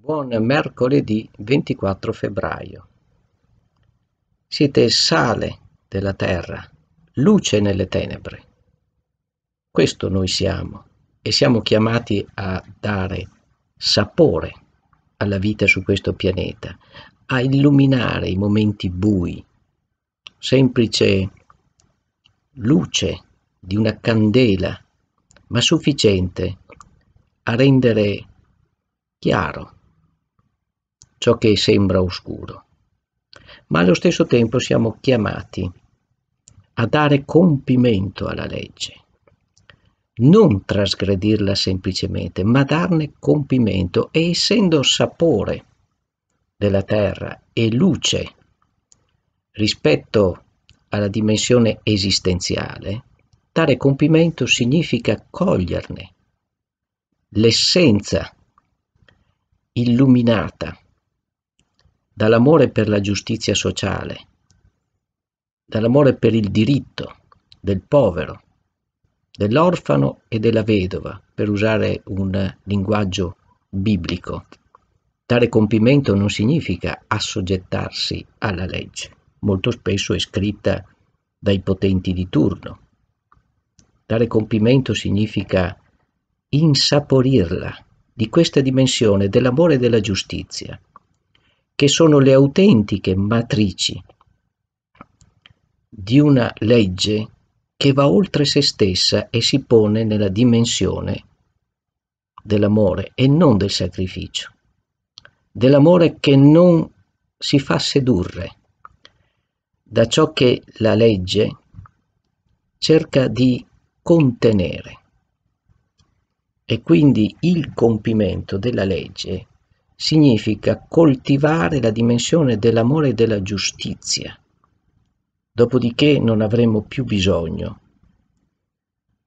Buon mercoledì 24 febbraio. Siete sale della terra, luce nelle tenebre. Questo noi siamo e siamo chiamati a dare sapore alla vita su questo pianeta, a illuminare i momenti bui, semplice luce di una candela, ma sufficiente a rendere chiaro ciò che sembra oscuro, ma allo stesso tempo siamo chiamati a dare compimento alla legge, non trasgredirla semplicemente, ma darne compimento e essendo sapore della terra e luce rispetto alla dimensione esistenziale, dare compimento significa coglierne l'essenza illuminata dall'amore per la giustizia sociale, dall'amore per il diritto del povero, dell'orfano e della vedova, per usare un linguaggio biblico. Dare compimento non significa assoggettarsi alla legge, molto spesso è scritta dai potenti di turno. Dare compimento significa insaporirla di questa dimensione dell'amore e della giustizia, che sono le autentiche matrici di una legge che va oltre se stessa e si pone nella dimensione dell'amore e non del sacrificio, dell'amore che non si fa sedurre da ciò che la legge cerca di contenere. E quindi il compimento della legge significa coltivare la dimensione dell'amore e della giustizia. Dopodiché non avremo più bisogno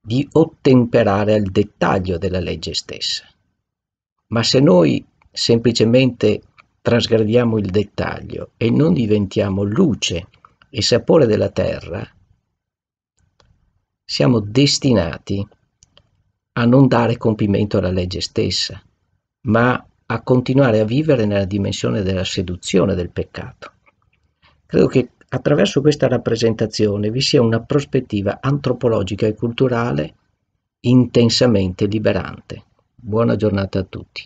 di ottemperare al dettaglio della legge stessa. Ma se noi semplicemente trasgrediamo il dettaglio e non diventiamo luce e sapore della terra, siamo destinati a non dare compimento alla legge stessa, ma a continuare a vivere nella dimensione della seduzione del peccato. Credo che attraverso questa rappresentazione vi sia una prospettiva antropologica e culturale intensamente liberante. Buona giornata a tutti.